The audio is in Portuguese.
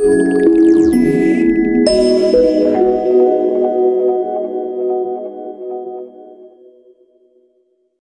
Música